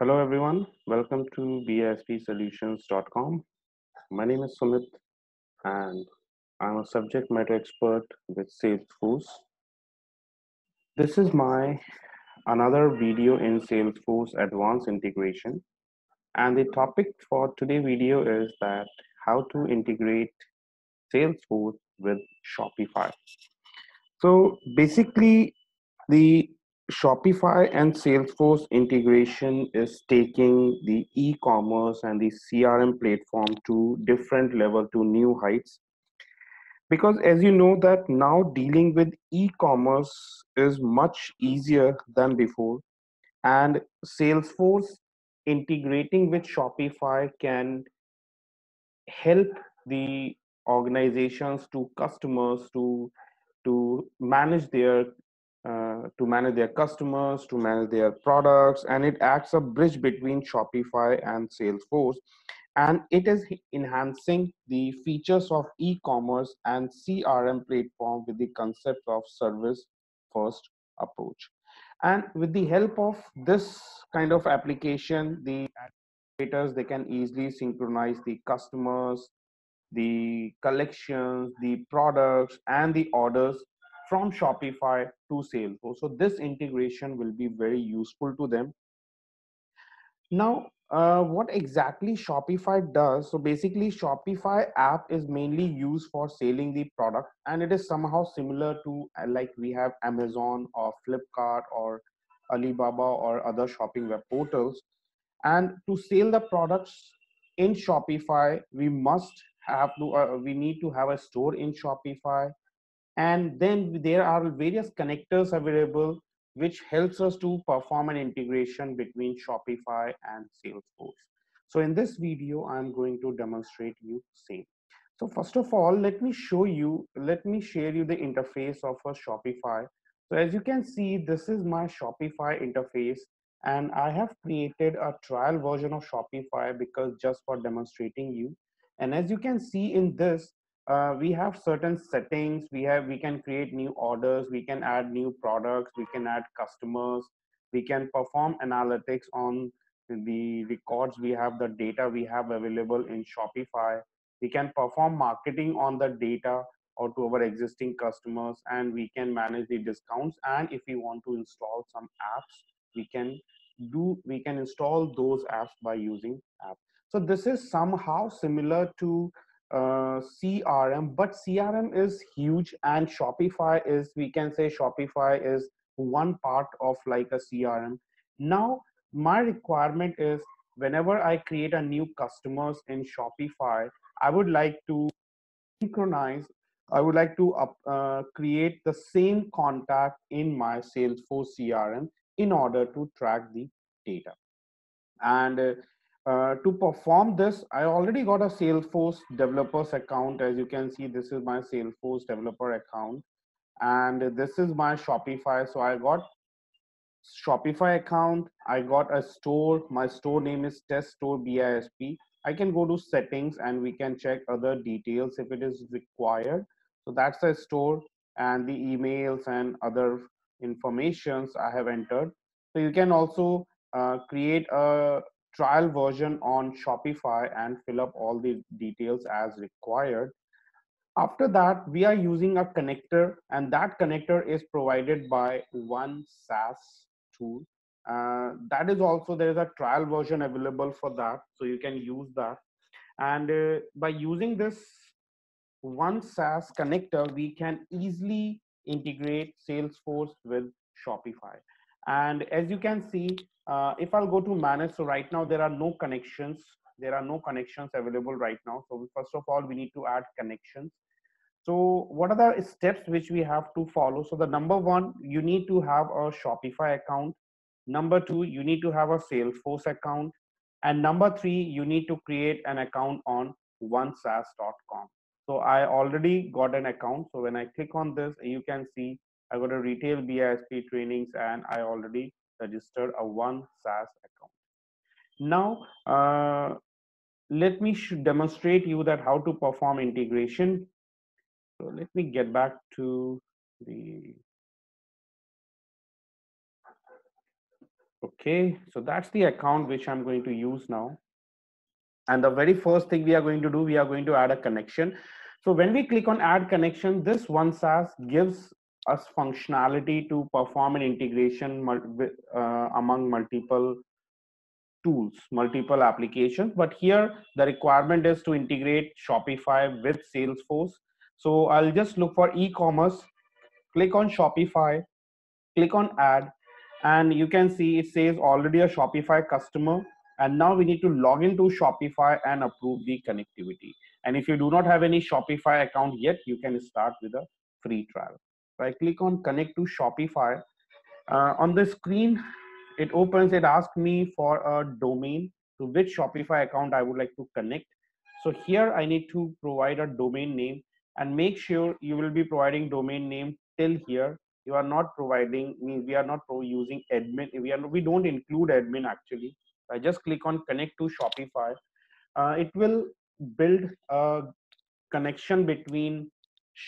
Hello, everyone. Welcome to BISPsolutions.com. My name is Sumit, and I'm a subject matter expert with Salesforce. This is my another video in Salesforce Advanced Integration. And the topic for today video is that how to integrate Salesforce with Shopify. So basically, the Shopify and Salesforce integration is taking the e-commerce and the CRM platform to different level to new heights. Because as you know that now dealing with e-commerce is much easier than before and Salesforce integrating with Shopify can help the organizations to customers to to manage their uh, to manage their customers, to manage their products, and it acts a bridge between Shopify and Salesforce. And it is enhancing the features of e-commerce and CRM platform with the concept of service first approach. And with the help of this kind of application, the administrators they can easily synchronize the customers, the collections, the products, and the orders from Shopify to Salesforce. So this integration will be very useful to them. Now, uh, what exactly Shopify does? So basically, Shopify app is mainly used for selling the product, and it is somehow similar to uh, like we have Amazon or Flipkart or Alibaba or other shopping web portals. And to sell the products in Shopify, we must have to uh, we need to have a store in Shopify and then there are various connectors available which helps us to perform an integration between Shopify and Salesforce. So in this video, I'm going to demonstrate you same. So first of all, let me show you, let me share you the interface of a Shopify. So as you can see, this is my Shopify interface and I have created a trial version of Shopify because just for demonstrating you. And as you can see in this, uh, we have certain settings. We have we can create new orders. We can add new products. We can add customers. We can perform analytics on the records we have the data we have available in shopify. We can perform marketing on the data or to our existing customers and we can manage the discounts. And if we want to install some apps we can do we can install those apps by using app so this is somehow similar to uh, CRM, but CRM is huge and Shopify is, we can say Shopify is one part of like a CRM. Now, my requirement is whenever I create a new customers in Shopify, I would like to synchronize, I would like to uh, create the same contact in my Salesforce CRM in order to track the data. And uh, uh, to perform this, I already got a Salesforce developers account. As you can see, this is my Salesforce developer account. And this is my Shopify. So I got Shopify account. I got a store. My store name is Test Store BISP. I can go to settings and we can check other details if it is required. So that's the store and the emails and other informations I have entered. So you can also uh, create a trial version on Shopify and fill up all the details as required. After that, we are using a connector and that connector is provided by one SaaS tool. Uh, that is also, there is a trial version available for that. So you can use that. And uh, by using this one SaaS connector, we can easily integrate Salesforce with Shopify. And as you can see, uh, if I'll go to manage, so right now there are no connections. There are no connections available right now. So first of all, we need to add connections. So what are the steps which we have to follow? So the number one, you need to have a Shopify account. Number two, you need to have a Salesforce account. And number three, you need to create an account on onesaas.com. So I already got an account. So when I click on this, you can see I got a retail BISP trainings and I already registered a one SaaS account. Now, uh, let me demonstrate you that how to perform integration. So let me get back to the Okay, so that's the account which I'm going to use now. And the very first thing we are going to do, we are going to add a connection. So when we click on add connection, this one SaaS gives us functionality to perform an integration uh, among multiple tools, multiple applications. But here the requirement is to integrate Shopify with Salesforce. So I'll just look for e-commerce, click on Shopify, click on add, and you can see it says already a Shopify customer. And now we need to log into Shopify and approve the connectivity. And if you do not have any Shopify account yet, you can start with a free trial. So I click on connect to Shopify. Uh, on the screen, it opens, it asks me for a domain to which Shopify account I would like to connect. So here I need to provide a domain name and make sure you will be providing domain name till here. You are not providing, we are not using admin. We are we don't include admin actually. I just click on connect to Shopify. Uh, it will build a connection between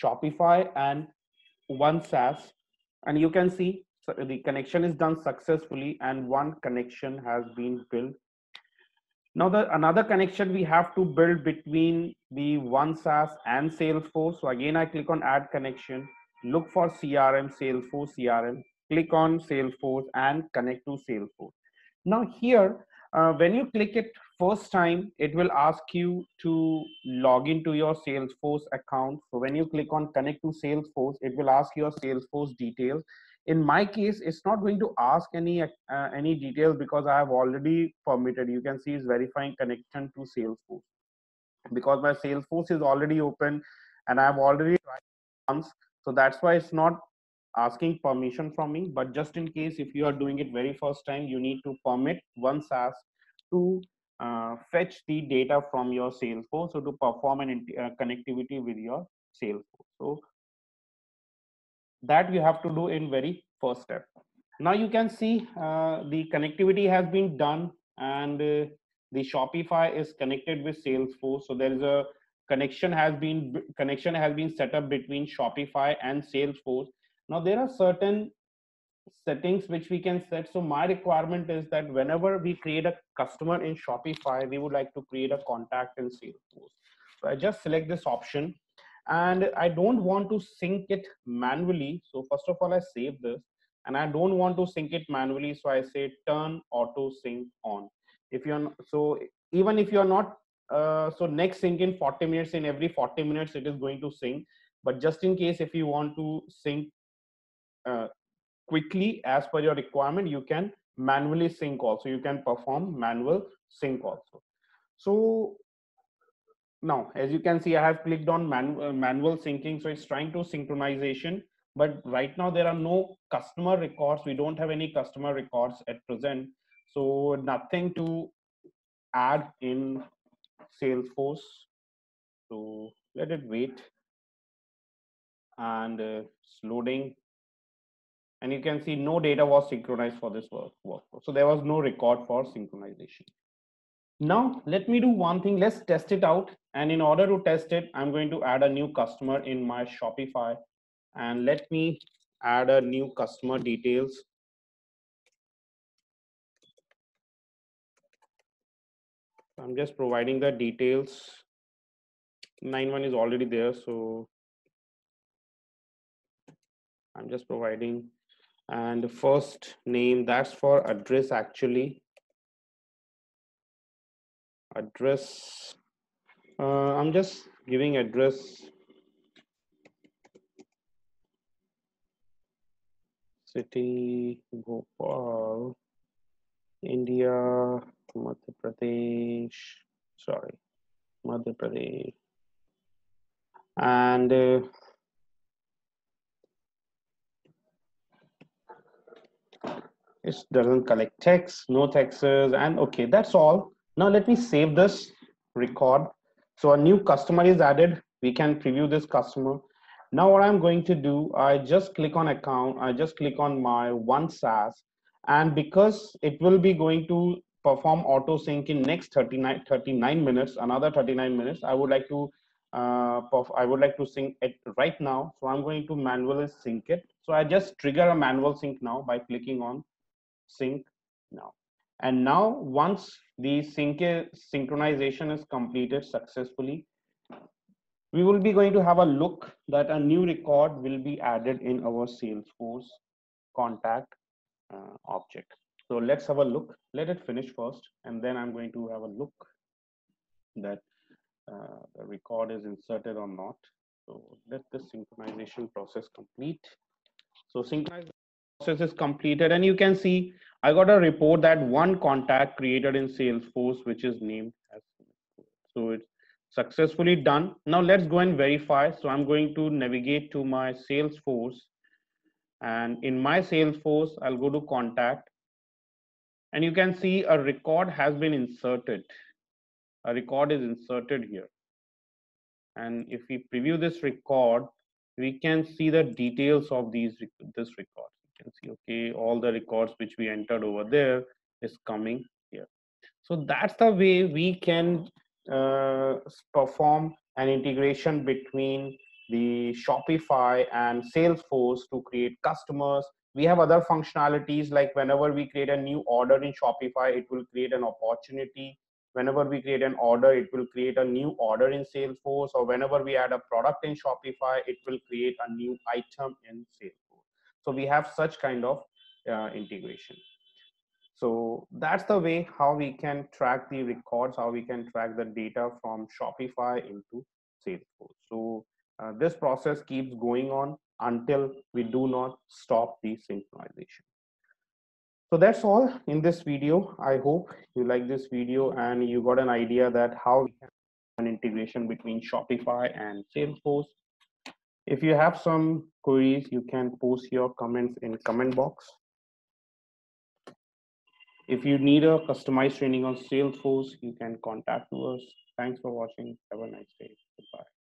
Shopify and one SaaS. And you can see so the connection is done successfully and one connection has been built. Now the another connection we have to build between the one SaaS and Salesforce. So again, I click on add connection, look for CRM, Salesforce CRM, click on Salesforce and connect to Salesforce. Now here, uh, when you click it first time, it will ask you to log into your Salesforce account. So when you click on connect to Salesforce, it will ask your Salesforce details. In my case it's not going to ask any uh, any details because i have already permitted. You can see it's verifying connection to salesforce. Because my salesforce is already open and i've already tried once so that's why it's not asking permission from me but just in case if you are doing it very first time you need to permit one saas to uh, fetch the data from your salesforce so to perform an uh, connectivity with your salesforce so that you have to do in very first step. Now you can see uh, the connectivity has been done and uh, the Shopify is connected with Salesforce. So there is a connection has been connection has been set up between Shopify and Salesforce. Now there are certain settings which we can set. So my requirement is that whenever we create a customer in Shopify, we would like to create a contact in Salesforce. So I just select this option and I don't want to sync it manually. So first of all, I save this and I don't want to sync it manually. So I say turn auto sync on. If you're so even if you're not uh, so next sync in 40 minutes in every 40 minutes it is going to sync. But just in case if you want to sync uh, quickly as per your requirement, you can manually sync also. You can perform manual sync also. So now as you can see i have clicked on man, uh, manual syncing so it's trying to synchronization. But right now there are no customer records. We don't have any customer records at present. So nothing to add in salesforce. So let it wait. And uh, it's loading and you can see no data was synchronized for this work workflow so there was no record for synchronization now let me do one thing, let's test it out. And in order to test it, I'm going to add a new customer in my Shopify and let me add a new customer details. I'm just providing the details. 9.1 is already there, so I'm just providing. And the first name, that's for address actually. Address. Uh, i'm just giving address. City bhopal india madhya pradesh. Sorry madhya pradesh. And uh, it doesn't collect text no taxes and okay that's all now let me save this record. So a new customer is added. We can preview this customer. Now what I'm going to do, I just click on account. I just click on my one SaaS. And because it will be going to perform auto sync in next 39, 39 minutes, another 39 minutes, I would like to uh, I would like to sync it right now. So I'm going to manually sync it. So I just trigger a manual sync now by clicking on sync now. And now once the sync synchronization is completed successfully, we will be going to have a look that a new record will be added in our Salesforce contact uh, object. So let's have a look. Let it finish first, and then I'm going to have a look that uh, the record is inserted or not. So let the synchronization process complete. So synchronization process is completed, and you can see I got a report that one contact created in Salesforce, which is named as so it's successfully done. Now let's go and verify. So I'm going to navigate to my Salesforce and in my Salesforce, I'll go to contact and you can see a record has been inserted. A record is inserted here. And if we preview this record, we can see the details of these this record. Can see, okay, all the records which we entered over there is coming here. So that's the way we can uh, perform an integration between the Shopify and Salesforce to create customers. We have other functionalities like whenever we create a new order in Shopify, it will create an opportunity. Whenever we create an order, it will create a new order in Salesforce. Or whenever we add a product in Shopify, it will create a new item in Salesforce. So we have such kind of uh, integration. So that's the way how we can track the records, how we can track the data from Shopify into Salesforce. So uh, this process keeps going on until we do not stop the synchronization. So that's all in this video. I hope you like this video and you got an idea that how an integration between Shopify and Salesforce. If you have some queries, you can post your comments in comment box. If you need a customized training on Salesforce, you can contact us. Thanks for watching. Have a nice day. Goodbye.